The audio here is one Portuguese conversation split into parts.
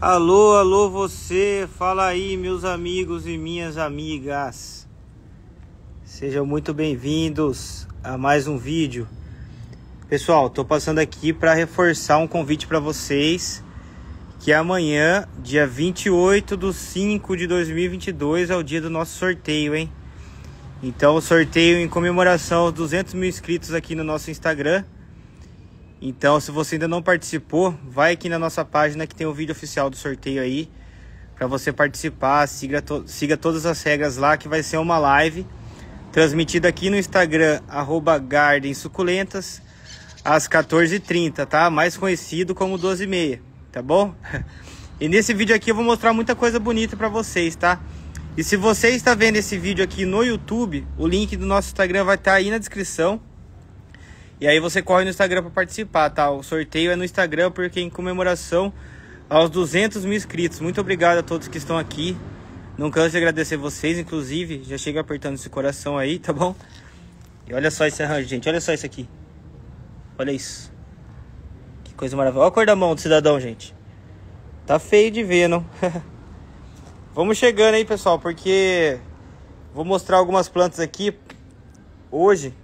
Alô, alô você, fala aí meus amigos e minhas amigas. Sejam muito bem-vindos a mais um vídeo. Pessoal, tô passando aqui para reforçar um convite para vocês que amanhã, dia 28 de 5 de 2022, é o dia do nosso sorteio, hein? Então, o sorteio em comemoração aos 200 mil inscritos aqui no nosso Instagram. Então, se você ainda não participou, vai aqui na nossa página que tem o vídeo oficial do sorteio aí. para você participar, siga, to siga todas as regras lá, que vai ser uma live transmitida aqui no Instagram, arroba Garden Suculentas, às 14h30, tá? Mais conhecido como 12h30, tá bom? E nesse vídeo aqui eu vou mostrar muita coisa bonita para vocês, tá? E se você está vendo esse vídeo aqui no YouTube, o link do nosso Instagram vai estar tá aí na descrição. E aí você corre no Instagram para participar, tá? O sorteio é no Instagram porque em comemoração aos 200 mil inscritos. Muito obrigado a todos que estão aqui. Não canso de agradecer vocês, inclusive. Já chega apertando esse coração aí, tá bom? E olha só esse arranjo, gente. Olha só isso aqui. Olha isso. Que coisa maravilhosa. Olha a cor da mão do cidadão, gente. Tá feio de ver, não? Vamos chegando aí, pessoal, porque vou mostrar algumas plantas aqui hoje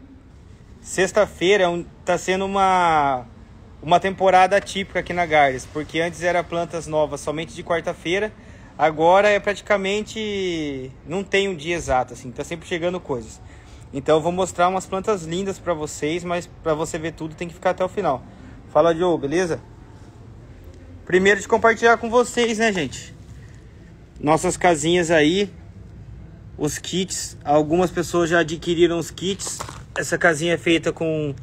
Sexta-feira é tá sendo uma, uma temporada típica aqui na Gardes, porque antes era plantas novas somente de quarta-feira, agora é praticamente não tem um dia exato assim, tá sempre chegando coisas. Então eu vou mostrar umas plantas lindas para vocês, mas para você ver tudo tem que ficar até o final. Fala Joe, beleza? Primeiro de compartilhar com vocês, né, gente? Nossas casinhas aí, os kits, algumas pessoas já adquiriram os kits essa casinha é feita com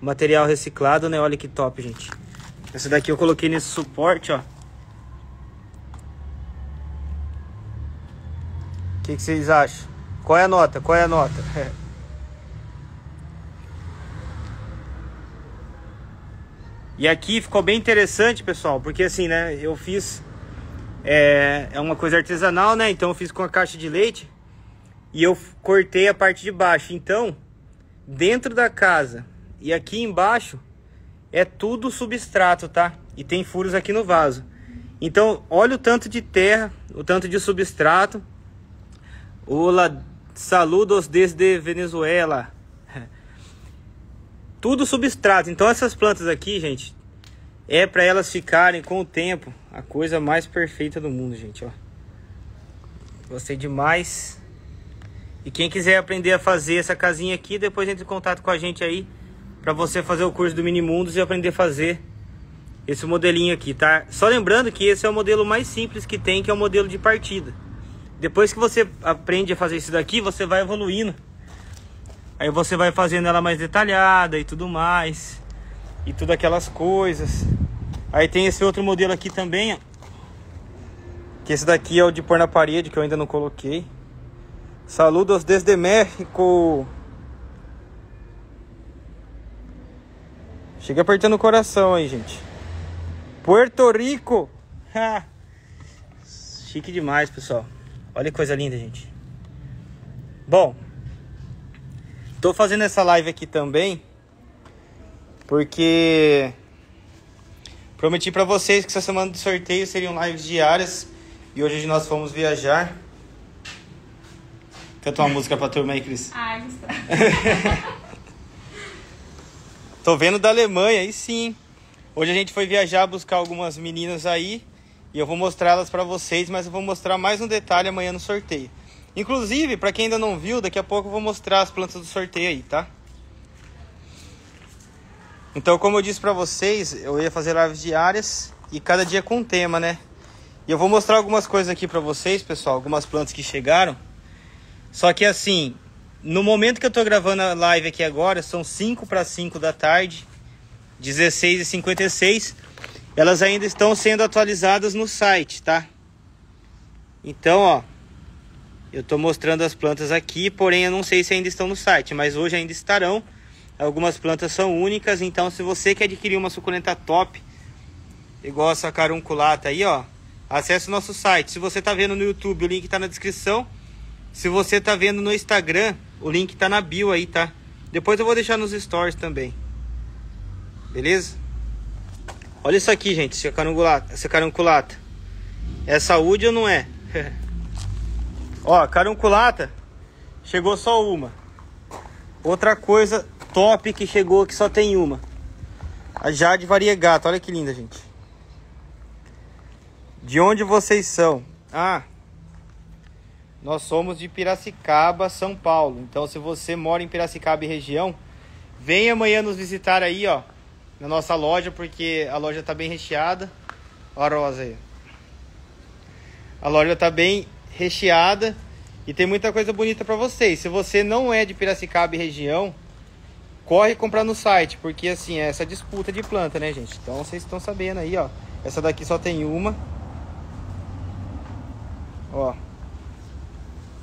material reciclado, né? Olha que top, gente. Essa daqui eu coloquei nesse suporte, ó. O que, que vocês acham? Qual é a nota? Qual é a nota? E aqui ficou bem interessante, pessoal, porque assim, né, eu fiz é, é uma coisa artesanal, né? Então eu fiz com a caixa de leite e eu cortei a parte de baixo. Então, dentro da casa e aqui embaixo é tudo substrato, tá? E tem furos aqui no vaso. Então, olha o tanto de terra, o tanto de substrato. Olá, saludos desde Venezuela. Tudo substrato. Então, essas plantas aqui, gente, é para elas ficarem com o tempo a coisa mais perfeita do mundo, gente, ó. Gostei demais. E quem quiser aprender a fazer essa casinha aqui, depois entre em contato com a gente aí para você fazer o curso do Minimundos e aprender a fazer esse modelinho aqui, tá? Só lembrando que esse é o modelo mais simples que tem, que é o modelo de partida. Depois que você aprende a fazer isso daqui, você vai evoluindo. Aí você vai fazendo ela mais detalhada e tudo mais. E tudo aquelas coisas. Aí tem esse outro modelo aqui também, ó. Que esse daqui é o de pôr na parede, que eu ainda não coloquei. Saludos desde México. Chega apertando o coração aí, gente. Puerto Rico. Chique demais, pessoal. Olha que coisa linda, gente. Bom, tô fazendo essa live aqui também porque prometi para vocês que essa semana do sorteio seriam lives diárias e hoje nós fomos viajar. Canta uma música pra turma aí, Cris. Ah, está. Tô vendo da Alemanha, aí sim. Hoje a gente foi viajar buscar algumas meninas aí e eu vou mostrá-las para vocês, mas eu vou mostrar mais um detalhe amanhã no sorteio. Inclusive, para quem ainda não viu, daqui a pouco eu vou mostrar as plantas do sorteio aí, tá? Então, como eu disse para vocês, eu ia fazer lives diárias e cada dia com um tema, né? E eu vou mostrar algumas coisas aqui para vocês, pessoal, algumas plantas que chegaram. Só que assim, no momento que eu tô gravando a live aqui agora, são 5 para 5 da tarde, 16 e 56 elas ainda estão sendo atualizadas no site, tá? Então, ó, eu tô mostrando as plantas aqui, porém eu não sei se ainda estão no site, mas hoje ainda estarão. Algumas plantas são únicas, então se você quer adquirir uma suculenta top, igual essa carunculata aí, ó, acesse o nosso site. Se você tá vendo no YouTube, o link tá na descrição. Se você tá vendo no Instagram, o link tá na bio aí, tá? Depois eu vou deixar nos stories também. Beleza? Olha isso aqui, gente, essa carunculata. Essa carunculata. É saúde ou não é? Ó, carunculata, chegou só uma. Outra coisa top que chegou que só tem uma. A Jade Variegata, olha que linda, gente. De onde vocês são? Ah, nós somos de Piracicaba, São Paulo. Então, se você mora em Piracicaba e região, vem amanhã nos visitar aí, ó, na nossa loja, porque a loja tá bem recheada. Olha a rosa aí. A loja tá bem recheada e tem muita coisa bonita para vocês. Se você não é de Piracicaba e região, corre comprar no site, porque assim, é essa disputa de planta, né, gente? Então vocês estão sabendo aí, ó. Essa daqui só tem uma. Ó.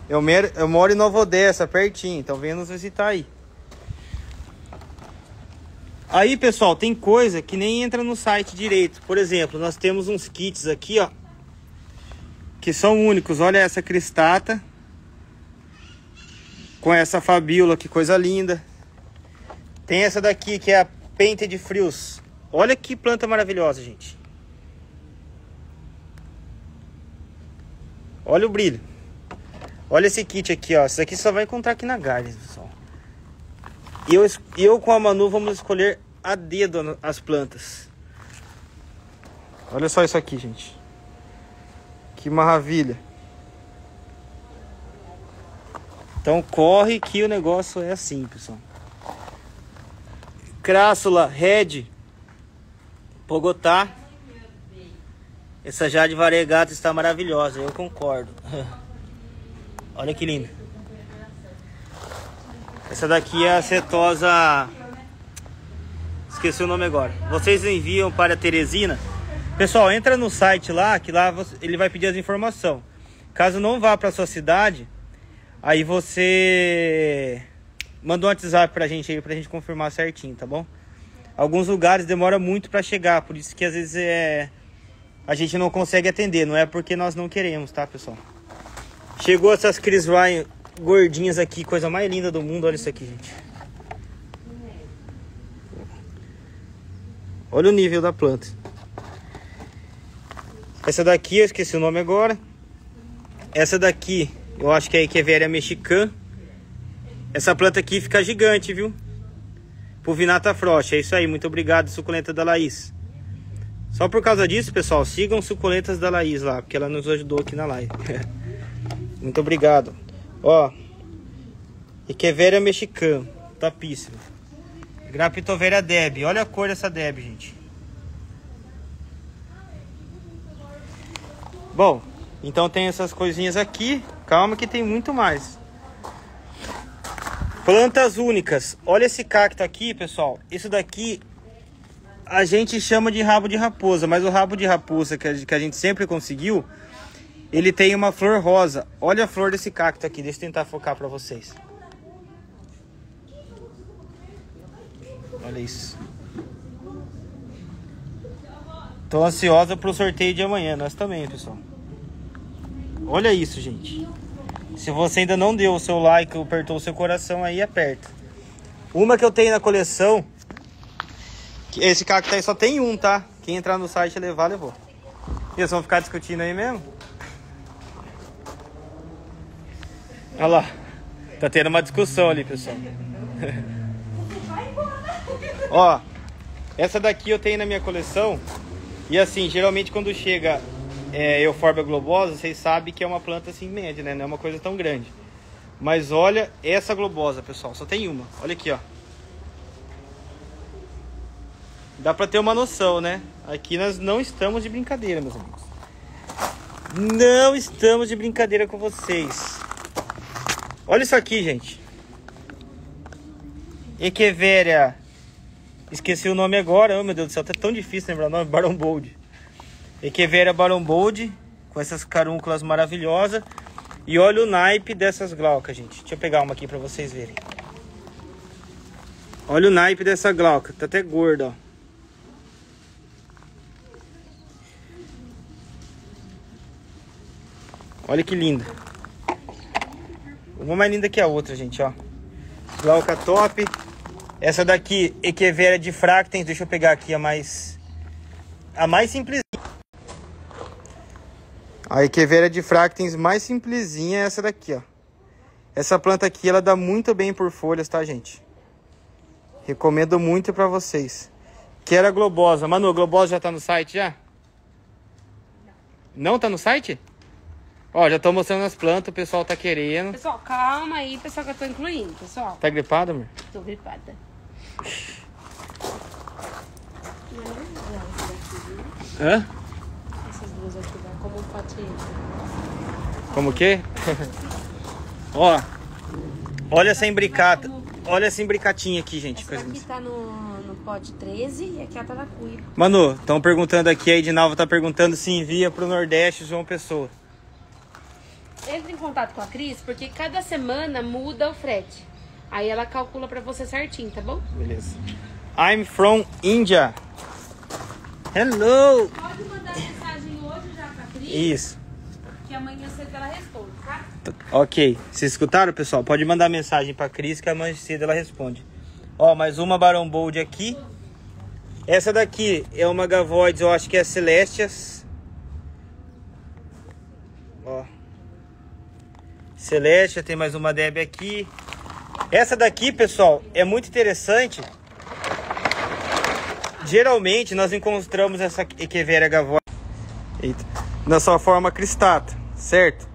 Eu, mero, eu moro em Nova Odessa, pertinho, então venha nos visitar aí. Aí, pessoal, tem coisa que nem entra no site direito. Por exemplo, nós temos uns kits aqui, ó. Que são únicos. Olha essa cristata. Com essa fabíola, que coisa linda. Tem essa daqui, que é a pente de frios. Olha que planta maravilhosa, gente. Olha o brilho. Olha esse kit aqui, ó. Isso aqui só vai encontrar aqui na Gardens, pessoal. E eu, eu com a Manu vamos escolher a dedo as plantas. Olha só isso aqui, gente. Que maravilha. Então corre que o negócio é assim, pessoal. Crássula, Red, Pogotá. Essa Jade Variegata está maravilhosa, eu concordo. Olha que linda. Essa daqui é a setosa. Esqueci o nome agora. Vocês enviam para a Teresina. Pessoal, entra no site lá, que lá ele vai pedir as informações. Caso não vá para sua cidade, aí você manda um WhatsApp pra gente aí pra gente confirmar certinho, tá bom? Alguns lugares demora muito para chegar, por isso que às vezes é a gente não consegue atender, não é porque nós não queremos, tá, pessoal? Chegou essas Chris Ryan gordinhas aqui, coisa mais linda do mundo. Olha isso aqui, gente. Olha o nível da planta. Essa daqui, eu esqueci o nome agora. Essa daqui, eu acho que é Echeveria mexicana. Essa planta aqui fica gigante, viu? Pulvinata frost. É isso aí. Muito obrigado, suculenta da Laís. Só por causa disso, pessoal, sigam suculentas da Laís lá, porque ela nos ajudou aqui na live. Muito obrigado. Ó. Echeveria mexicano. Topíssimo. Grapitoveria Deb. Olha a cor dessa Deb, gente. Bom, então tem essas coisinhas aqui. Calma que tem muito mais. Plantas únicas. Olha esse cacto aqui, pessoal. Isso daqui a gente chama de rabo de raposa, mas o rabo de raposa que a gente sempre conseguiu ele tem uma flor rosa. Olha a flor desse cacto aqui. Deixa eu tentar focar para vocês. Olha isso. Tô ansiosa pro sorteio de amanhã. Nós também, pessoal. Olha isso, gente. Se você ainda não deu o seu like, apertou o seu coração aí, aperta. Uma que eu tenho na coleção. Esse cacto aí só tem um, tá? Quem entrar no site levar, levou. E eles vão ficar discutindo aí mesmo? Olha lá. Tá tendo uma discussão ali, pessoal. Ó, essa daqui eu tenho na minha coleção. E assim, geralmente quando chega é, Euphorbia globosa, vocês sabem que é uma planta assim média, né? Não é uma coisa tão grande. Mas olha essa globosa, pessoal. Só tem uma. Olha aqui, ó. Dá pra ter uma noção, né? Aqui nós não estamos de brincadeira, meus amigos. Não estamos de brincadeira com vocês. Olha isso aqui, gente. Echeveria. Esqueci o nome agora. Oh, meu Deus do céu, tá tão difícil lembrar o nome. Baron Bold. Echeveria Baron Bold. Com essas carúnculas maravilhosas. E olha o naipe dessas glaucas, gente. Deixa eu pegar uma aqui pra vocês verem. Olha o naipe dessa glauca. Tá até gorda, ó. Olha que linda. Uma mais linda que a outra, gente, ó. Glauca top. Essa daqui, Echeveria de Fractens. Deixa eu pegar aqui a mais... A mais simples. A Echeveria de Fractens mais simplesinha é essa daqui, ó. Essa planta aqui, ela dá muito bem por folhas, tá, gente? Recomendo muito pra vocês. Que era globosa. Manu, globosa já tá no site já? Não tá no site? Ó, já tô mostrando as plantas, o pessoal tá querendo. Pessoal, calma aí, pessoal, que eu tô incluindo, pessoal. Tá gripado, amor? Tô gripada. Hã? Essas duas aqui dá como fatia. Como que? Ó, olha essa imbricata. Olha essa imbricatinha aqui, gente. Essa daqui tá no, no pote 13 e aqui ela tá na cuia. Manu, estão perguntando aqui, a Edinalva tá perguntando se envia pro Nordeste João Pessoa. Entre em contato com a Cris, porque cada semana muda o frete. Aí ela calcula pra você certinho, tá bom? Beleza. I'm from India. Hello! Pode mandar mensagem hoje já pra Cris, Isso. que amanhã cedo ela responde, tá? Ok. Vocês escutaram, pessoal? Pode mandar mensagem pra Cris que amanhã cedo ela responde. Ó, mais uma Baron Bold aqui. Essa daqui é uma Gavoides, eu acho que é Celestias. Ó. Celestia, tem mais uma Deb aqui. Essa daqui, pessoal, é muito interessante. Geralmente nós encontramos essa Echeveria Gavoides Eita. na sua forma cristata, certo?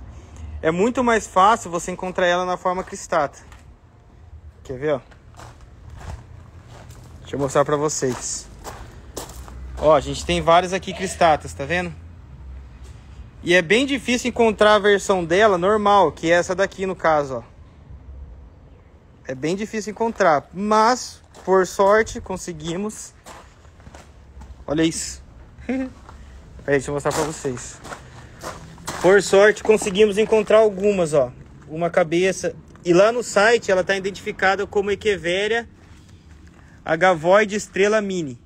É muito mais fácil você encontrar ela na forma cristata. Quer ver, ó? Deixa eu mostrar pra vocês. Ó, a gente tem várias aqui cristatas, tá vendo? E é bem difícil encontrar a versão dela normal, que é essa daqui no caso, ó. É bem difícil encontrar, mas por sorte conseguimos. Olha isso. Peraí, deixa eu mostrar pra vocês. Por sorte conseguimos encontrar algumas, ó. Uma cabeça. E lá no site ela tá identificada como Echeveria Agavoide Estrela Mini.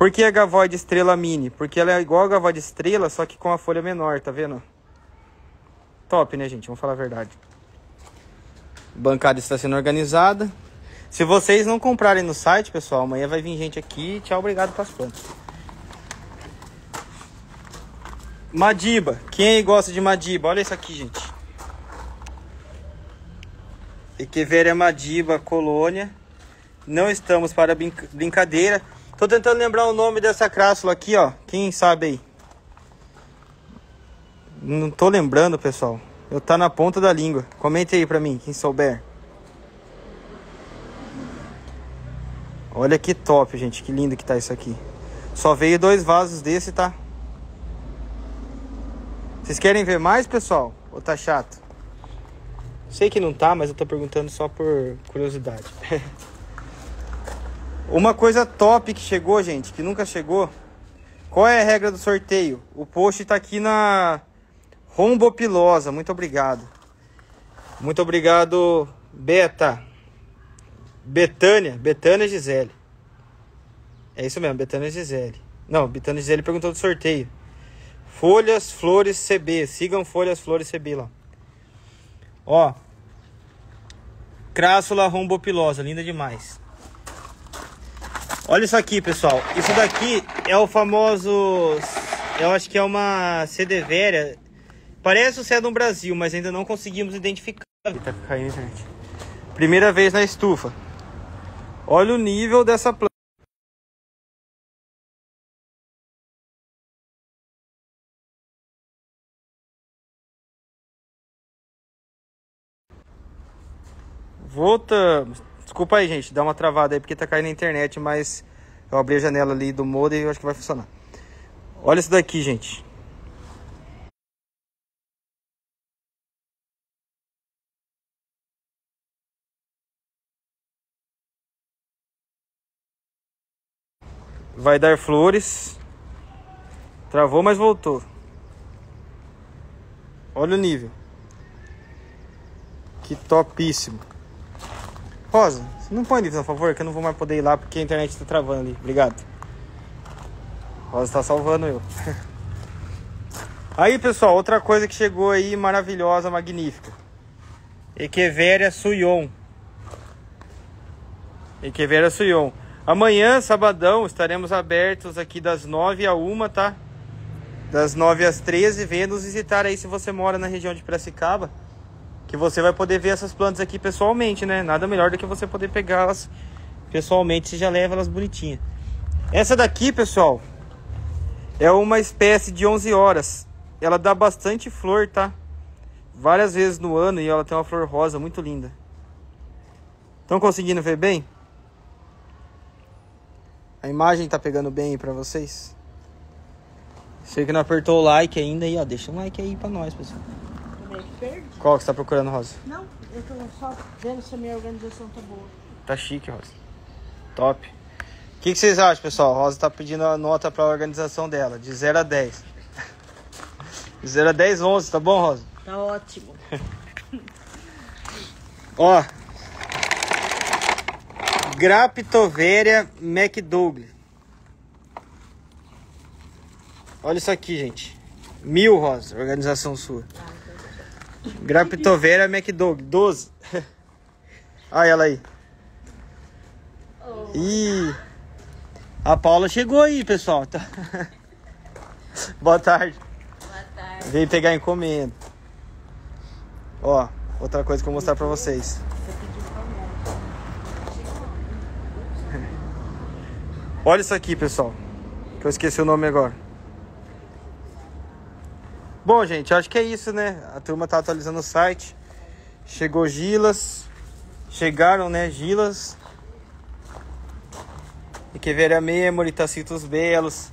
Por que Agavoide Estrela Mini? Porque ela é igual a Agavoide Estrela, só que com a folha menor, tá vendo? Top, né, gente? Vamos falar a verdade. Bancada está sendo organizada. Se vocês não comprarem no site, pessoal, amanhã vai vir gente aqui. Tchau, obrigado para as plantas. Madiba. Quem gosta de Madiba? Olha isso aqui, gente. Echeveria Madiba Colônia. Não estamos para brinca- brincadeira. Tô tentando lembrar o nome dessa crássula aqui, ó. Quem sabe aí? Não tô lembrando, pessoal. Eu tá na ponta da língua. Comente aí pra mim, quem souber. Olha que top, gente. Que lindo que tá isso aqui. Só veio dois vasos desse, tá? Vocês querem ver mais, pessoal? Ou tá chato? Sei que não tá, mas eu tô perguntando só por curiosidade. Uma coisa top que chegou, gente, que nunca chegou. Qual é a regra do sorteio? O post tá aqui na Rombopilosa. Muito obrigado. Muito obrigado, Beta. Betânia. Betânia Gisele. É isso mesmo, Betânia Gisele. Não, Betânia Gisele perguntou do sorteio. Folhas Flores CB. Sigam Folhas Flores CB lá. Ó. Crássula rombopilosa. Linda demais. Olha isso aqui, pessoal. Isso daqui é o famoso. Eu acho que é uma cedevéria. Parece o no Brasil, mas ainda não conseguimos identificar. Tá caindo internet. Primeira vez na estufa. Olha o nível dessa planta. Voltamos. Desculpa aí, gente. Dá uma travada aí porque tá caindo na internet, mas eu abri a janela ali do modem e acho que vai funcionar. Olha isso daqui, gente. Vai dar flores. Travou, mas voltou. Olha o nível. Que topíssimo. Rosa, você não põe livro, por favor, que eu não vou mais poder ir lá porque a internet tá travando ali. Obrigado. Rosa tá salvando eu. Aí, pessoal, outra coisa que chegou aí, maravilhosa, magnífica. Echeveria Suyon. Echeveria Suyon. Amanhã, sabadão, estaremos abertos aqui das 9 a 1, tá? das 9 às 13. Venha nos visitar aí se você mora na região de Piracicaba. Que você vai poder ver essas plantas aqui pessoalmente, né? Nada melhor do que você poder pegá-las pessoalmente. Você já leva elas bonitinhas. Essa daqui, pessoal, é uma espécie de 11 horas. Ela dá bastante flor, tá? Várias vezes no ano e ela tem uma flor rosa muito linda. Estão conseguindo ver bem? A imagem tá pegando bem aí pra vocês? Você que não apertou o like ainda aí, ó. Deixa um like aí pra nós, pessoal. Qual que você tá procurando, Rosa? Não, eu tô só vendo se a minha organização tá boa. Tá chique, Rosa. Top. O que, que vocês acham, pessoal? Rosa tá pedindo a nota pra organização dela, de 0 a 10. De 0 a 10, 11, tá bom, Rosa? Tá ótimo. Ó. Graptoveria McDouglas. Olha isso aqui, gente. Mil, Rosa, organização sua. Graptoveria McDouglas, 12. Olha ela aí. Ih. A Paula chegou aí, pessoal. Tá. Boa tarde. Boa tarde. Veio pegar encomenda. Ó, outra coisa que eu vou mostrar pra vocês. Olha isso aqui, pessoal. Que eu esqueci o nome agora. Bom, gente, acho que é isso, né? A turma tá atualizando o site. Chegou Gilas. Chegaram, né, Gilas. Equeveria Memory, Tacitos Belos.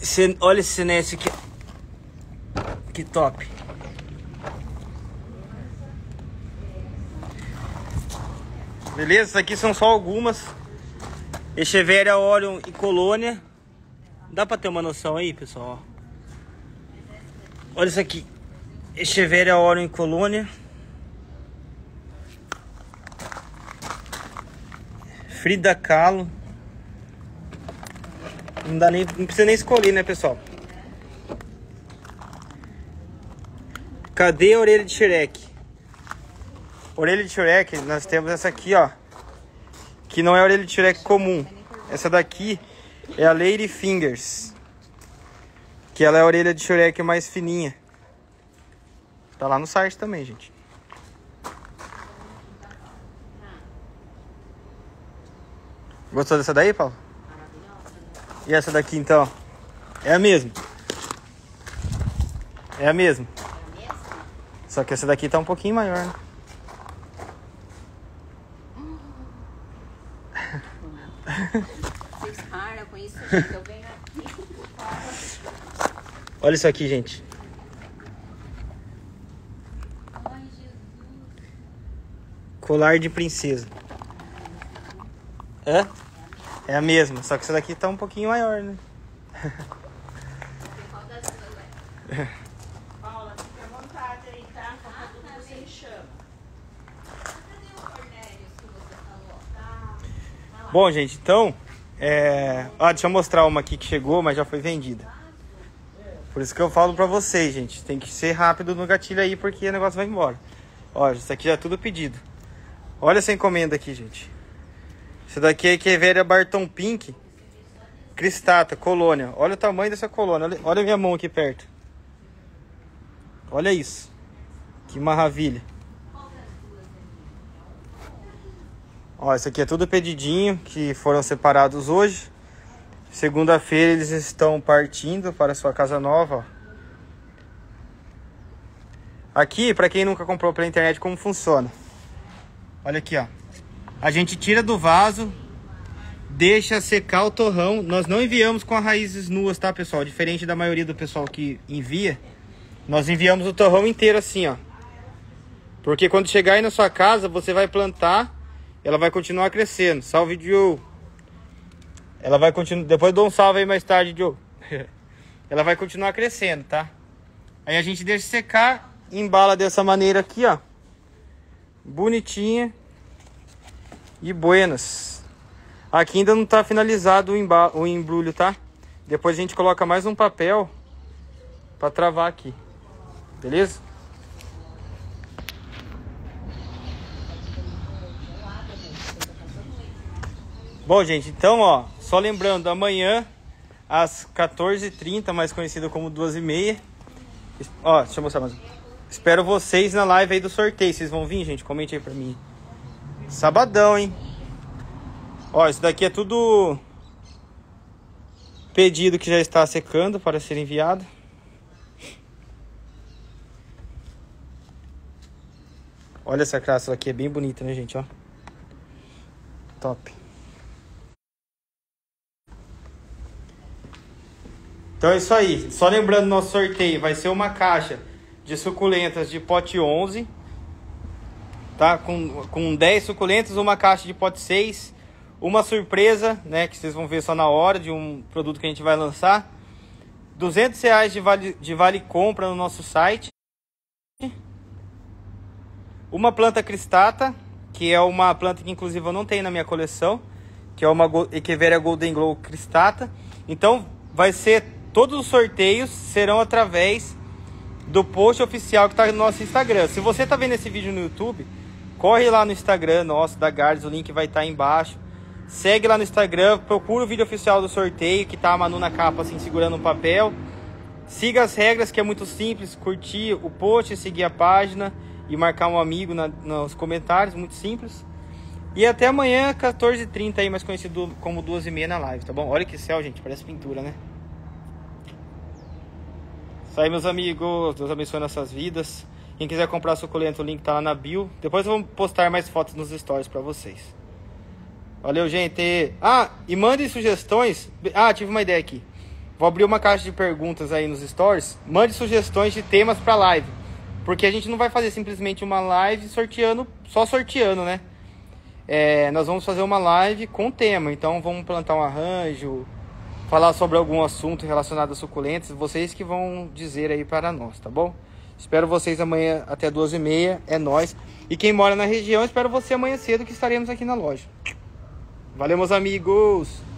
Esse- olha esse Sinésio aqui. Que top. Beleza? Essas aqui são só algumas. Echeveria Orion e Colônia. Dá pra ter uma noção aí, pessoal? Olha isso aqui. Echeveria Orion e Colônia. Frida Kahlo. Não dá nem, não precisa nem escolher, né, pessoal? Cadê a orelha de Shrek? Orelha de Shrek, nós temos essa aqui, ó. Que não é a orelha de Shrek comum. Essa daqui é a Lady Fingers. Que ela é a orelha de Shrek mais fininha. Tá lá no site também, gente. Gostou dessa daí, Paulo? E essa daqui, então? É a mesma? É a mesma? Só que essa daqui tá um pouquinho maior, né? Vocês param com isso, gente. Eu venho. Olha isso aqui, gente. Colar de princesa. É? É a mesma, só que essa daqui tá um pouquinho maior, né? Paula, fica à vontade aí, tá? Qualquer dúvida você me chama. Bom, gente, então. É... Ah, deixa eu mostrar uma aqui que chegou, mas já foi vendida. Por isso que eu falo pra vocês, gente. Tem que ser rápido no gatilho aí, porque o negócio vai embora. Ó, isso aqui já é tudo pedido. Olha essa encomenda aqui, gente. Isso daqui é Echeveria Barton Pink. Cristata, colônia. Olha o tamanho dessa colônia. Olha, olha a minha mão aqui perto. Olha isso. Que maravilha. Ó, isso aqui é tudo pedidinho, que foram separados hoje. Segunda-feira eles estão partindo para sua casa nova. Aqui, para quem nunca comprou pela internet, como funciona? Olha aqui, ó. A gente tira do vaso, deixa secar o torrão. Nós não enviamos com as raízes nuas, tá, pessoal? Diferente da maioria do pessoal que envia. Nós enviamos o torrão inteiro assim, ó. Porque quando chegar aí na sua casa, você vai plantar, ela vai continuar crescendo. Salve, Joe. Ela vai continuar. Depois eu dou um salve aí mais tarde, Joe. ela vai continuar crescendo, tá? Aí a gente deixa secar, embala dessa maneira aqui, ó. Bonitinha. E buenas. Aqui ainda não tá finalizado o, o embrulho, tá? Depois a gente coloca mais um papel pra travar aqui. Beleza? Bom, gente, então, ó, só lembrando, amanhã às 14h30, mais conhecido como 2h30. Ó, deixa eu mostrar mais. Espero vocês na live aí do sorteio. Vocês vão vir, gente? Comente aí pra mim. Sabadão, hein? Ó, isso daqui é tudo pedido que já está secando para ser enviado. Olha essa crássula aqui, é bem bonita, né, gente? Ó. Top. Então é isso aí. Só lembrando, nosso sorteio vai ser uma caixa de suculentas de pote 11. Tá? Com, com 10 suculentas, uma caixa de pote 6. Uma surpresa, né? Que vocês vão ver só na hora de um produto que a gente vai lançar. 200 reais de vale, de vale compra no nosso site. Uma planta cristata, que é uma planta que inclusive eu não tenho na minha coleção. Que é uma Echeveria Golden Glow cristata. Então vai ser Todos os sorteios serão através do post oficial que está no nosso Instagram. Se você está vendo esse vídeo no YouTube, corre lá no Instagram nosso da Gardes, o link vai estar tá embaixo. Segue lá no Instagram, procura o vídeo oficial do sorteio, que tá a Manu na capa assim segurando um papel. Siga as regras, que é muito simples, curtir o post, seguir a página e marcar um amigo na, nos comentários, muito simples. E até amanhã, 14h30 aí, mais conhecido como 2h30 na live, tá bom? Olha que céu, gente, parece pintura, né? Isso aí, meus amigos. Deus abençoe nossas vidas. Quem quiser comprar suculento, o link tá lá na bio. Depois eu vou postar mais fotos nos stories para vocês. Valeu, gente. Ah, e mande sugestões. Ah, tive uma ideia aqui. Vou abrir uma caixa de perguntas aí nos stories. Mande sugestões de temas para live. Porque a gente não vai fazer simplesmente uma live sorteando, só sorteando, né? É, nós vamos fazer uma live com tema. Então vamos plantar um arranjo, falar sobre algum assunto relacionado a suculentas, vocês que vão dizer aí para nós, tá bom? Espero vocês amanhã até duas e meia, é nós. E quem mora na região, espero você amanhã cedo que estaremos aqui na loja. Valeu, meus amigos!